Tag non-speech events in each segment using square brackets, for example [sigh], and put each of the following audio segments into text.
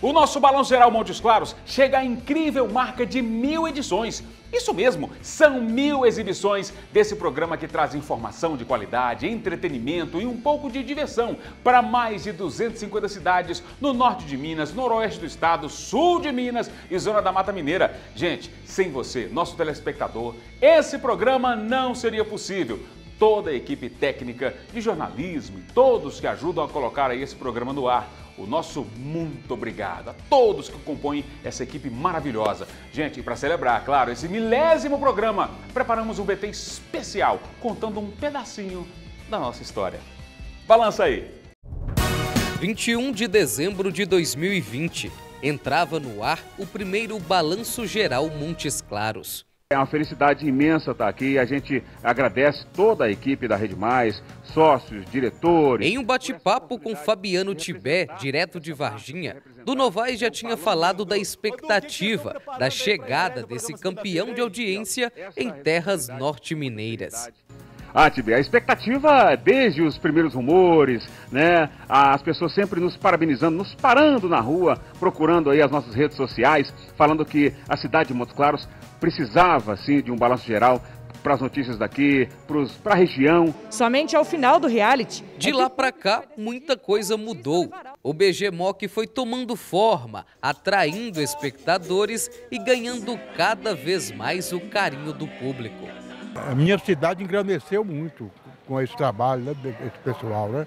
O nosso Balanço Geral Montes Claros chega à incrível marca de mil edições. Isso mesmo, são mil exibições desse programa que traz informação de qualidade, entretenimento e um pouco de diversão para mais de 250 cidades no norte de Minas, noroeste do estado, sul de Minas e zona da Mata Mineira. Gente, sem você, nosso telespectador, esse programa não seria possível toda a equipe técnica de jornalismo e todos que ajudam a colocar esse programa no ar. O nosso muito obrigado a todos que compõem essa equipe maravilhosa. Gente, para celebrar, claro, esse milésimo programa, preparamos um VT especial contando um pedacinho da nossa história. Balança aí! 21 de dezembro de 2020, entrava no ar o primeiro Balanço Geral Montes Claros. É uma felicidade imensa estar aqui. A gente agradece toda a equipe da Rede Mais, sócios, diretores. Em um bate-papo com Fabiano Tibé, direto de Varginha, do Novaes já tinha falado da expectativa da chegada desse campeão de audiência em terras norte-mineiras. Ah, Tibé, a expectativa desde os primeiros rumores, né? As pessoas sempre nos parabenizando, nos parando na rua, procurando aí as nossas redes sociais, falando que a cidade de Montes Claros precisava, sim, de um balanço geral para as notícias daqui, para a região. Somente ao final do reality. De lá para cá, muita coisa mudou. O BG Mock foi tomando forma, atraindo espectadores e ganhando cada vez mais o carinho do público. A minha cidade engrandeceu muito com esse trabalho né, desse pessoal, né?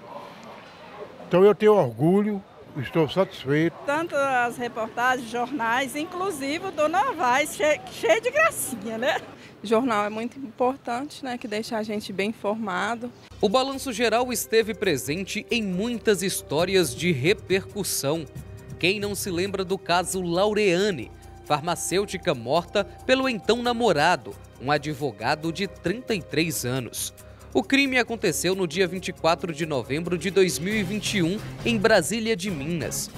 Então eu tenho orgulho Estou satisfeito. Tanto as reportagens, jornais, inclusive o Dona Novaes, cheio, cheio de gracinha, né? O jornal é muito importante, né, que deixa a gente bem informado. O Balanço Geral esteve presente em muitas histórias de repercussão. Quem não se lembra do caso Laureane, farmacêutica morta pelo então namorado, um advogado de 33 anos. O crime aconteceu no dia 24 de novembro de 2021 em Brasília de Minas.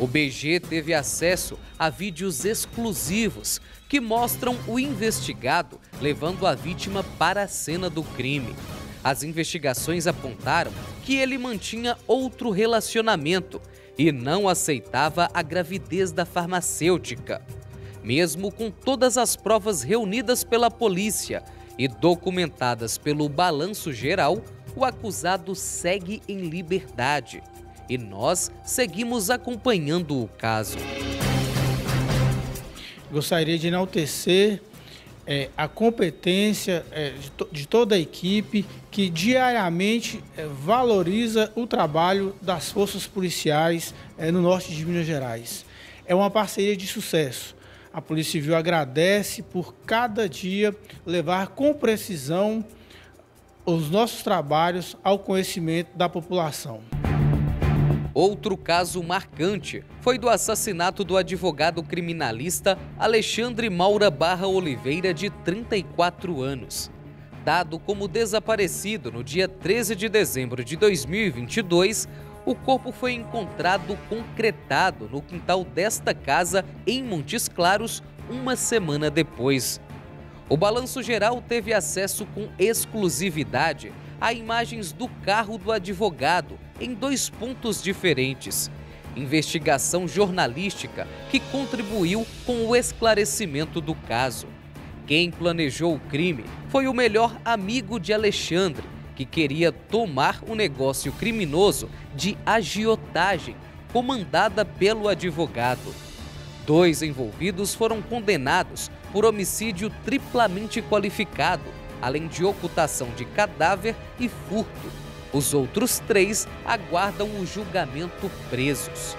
O BG teve acesso a vídeos exclusivos que mostram o investigado levando a vítima para a cena do crime. As investigações apontaram que ele mantinha outro relacionamento e não aceitava a gravidez da farmacêutica. Mesmo com todas as provas reunidas pela polícia, e documentadas pelo balanço geral, o acusado segue em liberdade. E nós seguimos acompanhando o caso. Gostaria de enaltecer é, a competência é, de, to de, toda a equipe que diariamente é, valoriza o trabalho das forças policiais é, no norte de Minas Gerais. É uma parceria de sucesso a Polícia Civil agradece por cada dia levar com precisão os nossos trabalhos ao conhecimento da população. Outro caso marcante foi do assassinato do advogado criminalista Alexandre Maura Barra Oliveira, de 34 anos. Dado como desaparecido no dia 13 de dezembro de 2022, o corpo foi encontrado concretado no quintal desta casa em Montes Claros uma semana depois. O balanço geral teve acesso com exclusividade a imagens do carro do advogado em dois pontos diferentes. Investigação jornalística que contribuiu com o esclarecimento do caso. Quem planejou o crime foi o melhor amigo de Alexandre, que queria tomar o um negócio criminoso de agiotagem, comandada pelo advogado. Dois envolvidos foram condenados por homicídio triplamente qualificado, além de ocultação de cadáver e furto. Os outros três aguardam o julgamento presos.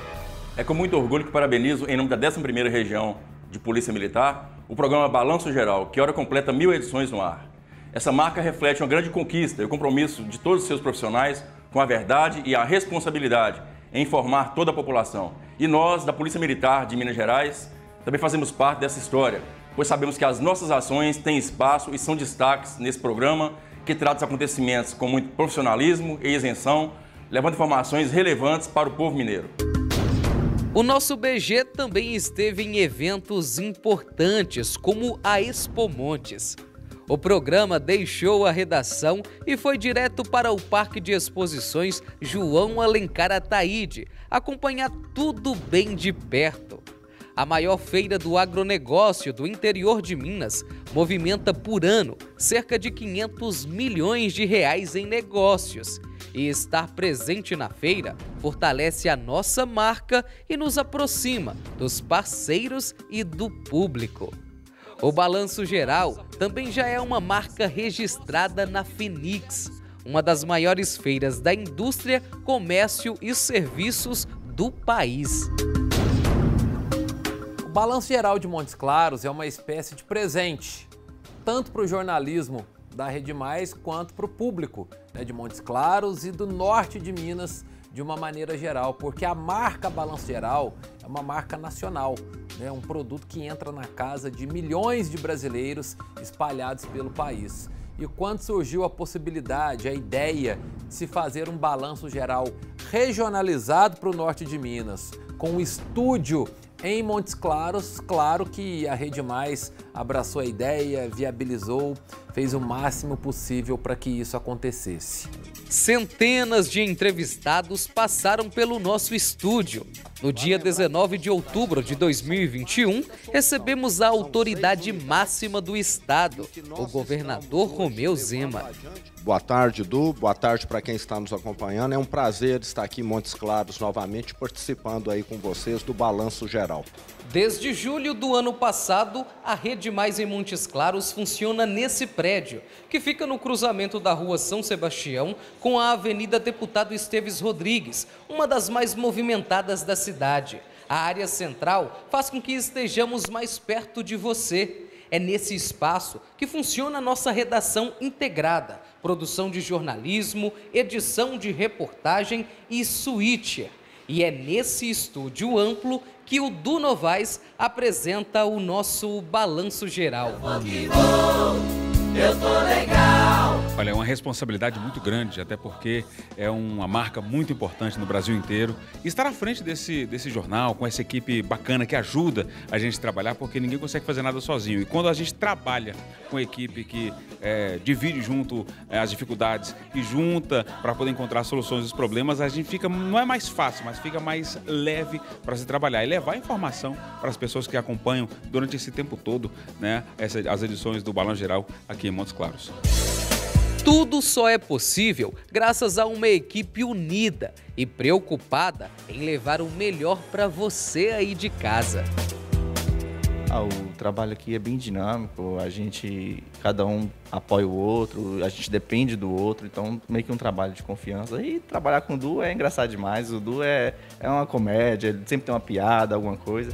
É com muito orgulho que parabenizo, em nome da 11ª Região de Polícia Militar, o programa Balanço Geral, que hora completa mil edições no ar. Essa marca reflete uma grande conquista e o compromisso de todos os seus profissionais com a verdade e a responsabilidade em informar toda a população. E nós, da Polícia Militar de Minas Gerais, também fazemos parte dessa história, pois sabemos que as nossas ações têm espaço e são destaques nesse programa que trata os acontecimentos com muito profissionalismo e isenção, levando informações relevantes para o povo mineiro. O nosso BG também esteve em eventos importantes, como a Expo Montes. O programa deixou a redação e foi direto para o Parque de Exposições João Alencar Ataíde, acompanhar tudo bem de perto. A maior feira do agronegócio do interior de Minas movimenta por ano cerca de 500 milhões de reais em negócios. E estar presente na feira fortalece a nossa marca e nos aproxima dos parceiros e do público. O Balanço Geral também já é uma marca registrada na Phoenix, uma das maiores feiras da indústria, comércio e serviços do país. O Balanço Geral de Montes Claros é uma espécie de presente, tanto para o jornalismo da Rede Mais quanto para o público né, de Montes Claros e do norte de Minas de uma maneira geral, porque a marca Balanço Geral é uma marca nacional, né, um produto que entra na casa de milhões de brasileiros espalhados pelo país. E quando surgiu a possibilidade, a ideia de se fazer um balanço geral regionalizado para o norte de Minas, com um estúdio em Montes Claros, claro que a Rede Mais abraçou a ideia, viabilizou, fez o máximo possível para que isso acontecesse. Centenas de entrevistados passaram pelo nosso estúdio. No dia 19 de outubro de 2021, recebemos a autoridade máxima do estado, o governador Romeu Zema. Boa tarde, Du. Boa tarde para quem está nos acompanhando. É um prazer estar aqui em Montes Claros novamente, participando aí com vocês do Balanço Geral. Desde julho do ano passado, a Rede Mais em Montes Claros funciona nesse prédio, que fica no cruzamento da Rua São Sebastião com a Avenida Deputado Esteves Rodrigues, uma das mais movimentadas da cidade. A área central faz com que estejamos mais perto de você. É nesse espaço que funciona a nossa redação integrada, produção de jornalismo, edição de reportagem e suíte. E é nesse estúdio amplo que o Du Novaes apresenta o nosso balanço geral. Eu tô legal. Olha, é uma responsabilidade muito grande, até porque é uma marca muito importante no Brasil inteiro. E estar à frente desse, desse jornal, com essa equipe bacana que ajuda a gente a trabalhar, porque ninguém consegue fazer nada sozinho. E quando a gente trabalha com a equipe que é, divide junto é, as dificuldades e junta para poder encontrar soluções dos problemas, a gente fica, não é mais fácil, mas fica mais leve para se trabalhar e levar informação para as pessoas que acompanham durante esse tempo todo, né, essa, as edições do Balão Geral aqui em Montes Claros. Tudo só é possível graças a uma equipe unida e preocupada em levar o melhor para você aí de casa. Ah, o trabalho aqui é bem dinâmico, a gente, cada um apoia o outro, a gente depende do outro, então meio que um trabalho de confiança. E trabalhar com o Du é engraçado demais, o Du é, é uma comédia, sempre tem uma piada, alguma coisa.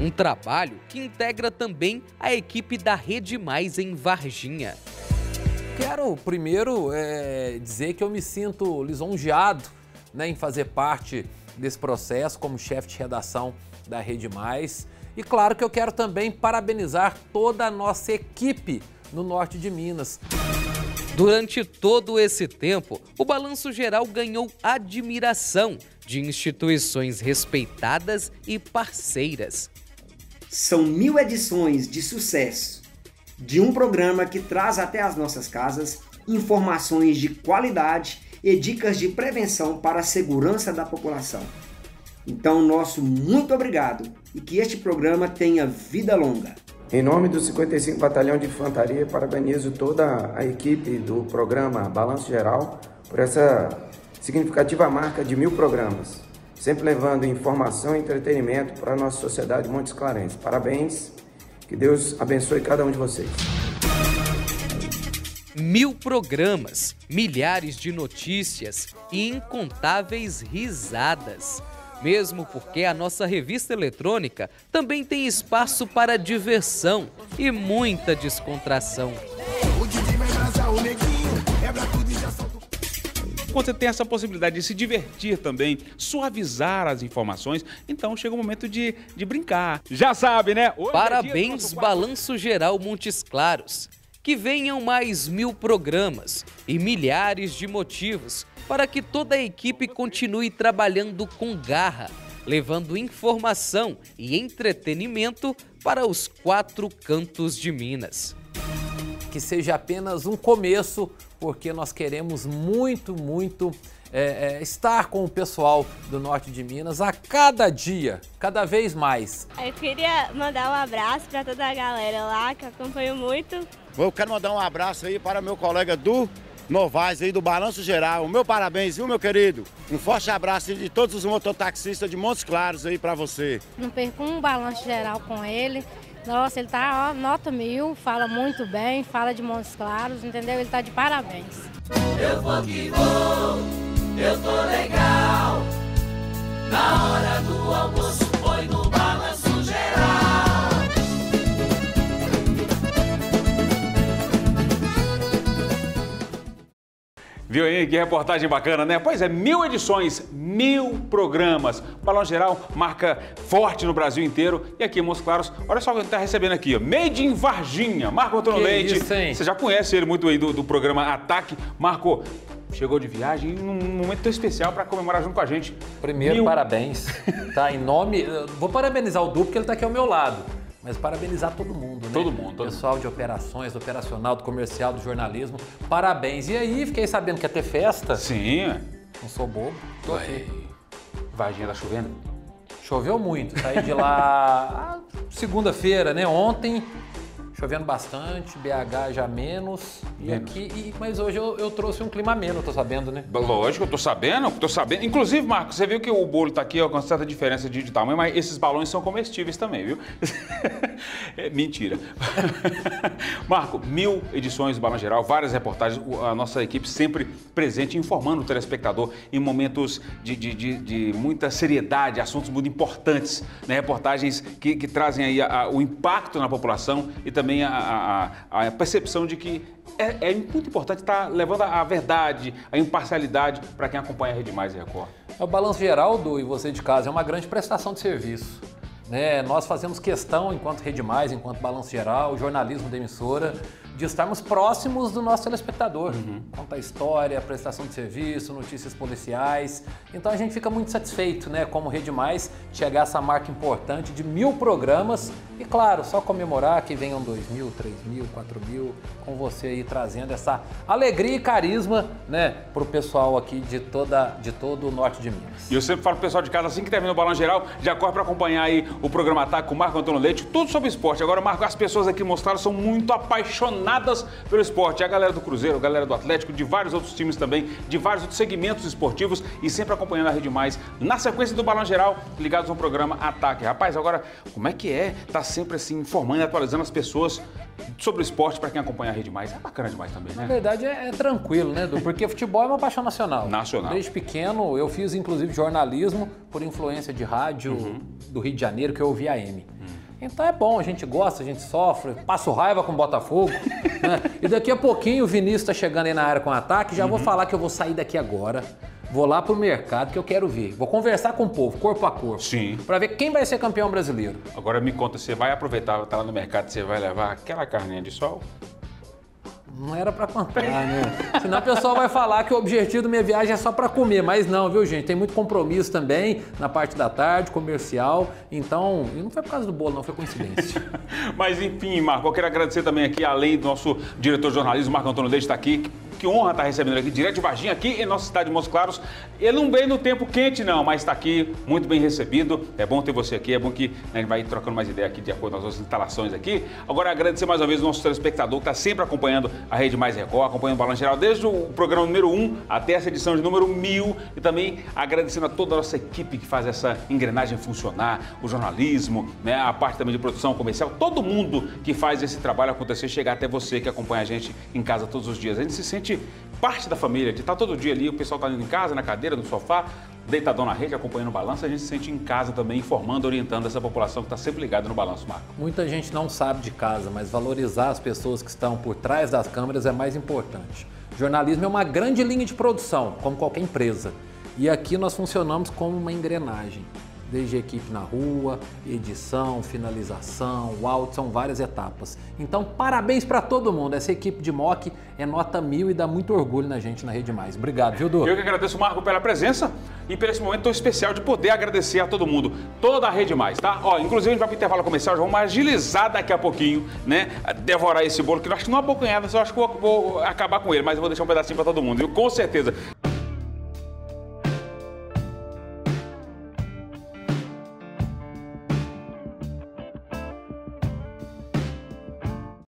Um trabalho que integra também a equipe da Rede Mais em Varginha. Quero primeiro é, dizer que eu me sinto lisonjeado né, em fazer parte desse processo como chefe de redação da Rede Mais. E claro que eu quero também parabenizar toda a nossa equipe no norte de Minas. Durante todo esse tempo, o Balanço Geral ganhou admiração de instituições respeitadas e parceiras. São mil edições de sucesso de um programa que traz até as nossas casas informações de qualidade e dicas de prevenção para a segurança da população. Então, nosso muito obrigado e que este programa tenha vida longa. Em nome do 55 Batalhão de Infantaria, parabenizo toda a equipe do programa Balanço Geral por essa significativa marca de mil programas sempre levando informação e entretenimento para a nossa sociedade Montes Clarence. Parabéns, que Deus abençoe cada um de vocês. Mil programas, milhares de notícias e incontáveis risadas. Mesmo porque a nossa revista eletrônica também tem espaço para diversão e muita descontração. O quando você tem essa possibilidade de se divertir também, suavizar as informações, então chega o momento de, de brincar. Já sabe, né? Hoje é Parabéns, é Balanço Geral Montes Claros. Que venham mais mil programas e milhares de motivos para que toda a equipe continue trabalhando com garra, levando informação e entretenimento para os quatro cantos de Minas. Que seja apenas um começo, porque nós queremos muito, muito é, é, estar com o pessoal do norte de Minas a cada dia, cada vez mais. Eu queria mandar um abraço para toda a galera lá que acompanho muito. Eu quero mandar um abraço aí para meu colega Du Novaes aí do Balanço Geral. O meu parabéns, viu, meu querido? Um forte abraço de todos os mototaxistas de Montes Claros aí para você. Não perco um balanço geral com ele. Nossa, ele tá ó, nota mil, fala muito bem, fala de Montes Claros, entendeu? Ele tá de parabéns. Eu vou que vou, eu tô legal. Na hora do almoço Viu aí que reportagem bacana, né? Pois é, mil edições, mil programas. Balão Geral marca forte no Brasil inteiro. E aqui em Montes Claros, olha só o que a gente tá recebendo aqui, ó. Made in Varginha. Marco Antônio Que Leite. isso, hein? Você já conhece ele muito aí do, do programa Ataque. Marco, chegou de viagem num momento tão especial para comemorar junto com a gente. Primeiro, Mil- parabéns. [laughs] Tá, em nome. Vou parabenizar o Du, porque ele tá aqui ao meu lado. Mas parabenizar todo mundo, né? Todo mundo, todo Pessoal de operações, do operacional, do comercial, do jornalismo. Parabéns. E aí, fiquei sabendo que ia ter festa. Sim. Não sou bobo. Tô aqui. Varginha tá chovendo? Choveu muito. Saí de lá [laughs] segunda-feira, né? Ontem. Chovendo bastante, BH já menos. E Menos. aqui, e- mas hoje eu, eu trouxe um clima ameno, tô sabendo, né? Lógico, eu tô sabendo, tô sabendo. Inclusive, Marco, você viu que o bolo tá aqui ó, com certa diferença de, de tamanho, mas esses balões são comestíveis também, viu? [laughs] É, mentira. [laughs] Marco, mil edições do Balão Geral, várias reportagens, a nossa equipe sempre presente, informando o telespectador em momentos de, de- de- de muita seriedade, assuntos muito importantes, né? reportagens que, que trazem aí a- a- o impacto na população e também a, a- a- a percepção de que é, é muito importante estar levando a verdade, a imparcialidade para quem acompanha a Rede Mais e Record. É o balanço geral do e você de casa é uma grande prestação de serviço. Né? Nós fazemos questão, enquanto Rede Mais, enquanto balanço geral, jornalismo da emissora, de estarmos próximos do nosso telespectador. Conta a história, prestação de serviço, notícias policiais. Então a gente fica muito satisfeito, né, como Rede Mais, chegar a essa marca importante de mil programas. E claro, só comemorar que venham dois mil, três mil, quatro mil, com você aí trazendo essa alegria e carisma, né, pro pessoal aqui de, toda, de todo o norte de Minas. E eu sempre falo pro pessoal de casa, assim que termina o Balão Geral, já corre para acompanhar aí o programa Ataque com o Marco Antônio Leite, tudo sobre esporte. Agora, Marco, as pessoas aqui mostraram são muito apaixonadas pelo esporte. A galera do Cruzeiro, a galera do Atlético, de vários outros times também, de vários outros segmentos esportivos e sempre acompanhando a Rede Mais. Na sequência do Balão Geral, ligados no programa Ataque. Rapaz, agora, como é que é? Tá sempre assim, informando e atualizando as pessoas sobre o esporte para quem acompanha a Rede Mais. É bacana demais também, Na né? verdade é, é tranquilo, né, Du? Porque futebol é uma paixão nacional. Nacional. Desde pequeno eu fiz inclusive jornalismo por influência de rádio Uhum. do Rio de Janeiro que eu ouvia AM. Então é bom, a gente gosta, a gente sofre, passo raiva com o Botafogo. né? E daqui a pouquinho o Vinícius tá chegando aí na área com ataque, já vou Uhum. falar que eu vou sair daqui agora. Vou lá pro mercado que eu quero ver. Vou conversar com o povo, corpo a corpo. Sim. Pra ver quem vai ser campeão brasileiro. Agora me conta, você vai aproveitar, tá lá no mercado, você vai levar aquela carninha de sol? Não era pra contar, né? Senão o pessoal vai falar que o objetivo da minha viagem é só pra comer, mas não, viu, gente? Tem muito compromisso também na parte da tarde, comercial. Então, e não foi por causa do bolo, não, foi coincidência. [laughs] Mas enfim, Marco, eu quero agradecer também aqui, além do nosso diretor de jornalismo, Marco Antônio Leite, está aqui. Que- honra estar recebendo ele aqui, direto de Varginha, aqui em nossa cidade de Montes Claros. Ele não veio no tempo quente, não, mas está aqui, muito bem recebido. É bom ter você aqui, é bom que né, a gente vai trocando mais ideia aqui de acordo com as nossas instalações aqui. Agora, agradecer mais uma vez o nosso telespectador que está sempre acompanhando a Rede Mais Record, acompanhando o Balanço Geral, desde o programa número 1 até essa edição de número 1000. E também agradecendo a toda a nossa equipe que faz essa engrenagem funcionar, o jornalismo, né, a parte também de produção comercial, todo mundo que faz esse trabalho acontecer, chegar até você que acompanha a gente em casa todos os dias. A gente se sente parte da família, de estar todo dia ali, o pessoal está indo em casa, na cadeira, no sofá, deitadão na rede, acompanhando o balanço, a gente se sente em casa também, informando, orientando essa população que está sempre ligada no balanço, Marco. Muita gente não sabe de casa, mas valorizar as pessoas que estão por trás das câmeras é mais importante. Jornalismo é uma grande linha de produção, como qualquer empresa. E aqui nós funcionamos como uma engrenagem. Desde a equipe na rua, edição, finalização, áudio, são várias etapas. Então, parabéns para todo mundo. Essa equipe de mock é nota mil e dá muito orgulho na gente na Rede Mais. Obrigado, viu, Du? Eu que agradeço, Marco, pela presença e por esse momento tão especial de poder agradecer a todo mundo, toda a Rede Mais, tá? Ó, inclusive a gente vai pro intervalo comercial, já vamos agilizar daqui a pouquinho, né? Devorar esse bolo, que eu acho que não é bocanhada, só acho que vou, vou acabar com ele, mas eu vou deixar um pedacinho para todo mundo, viu? Com certeza.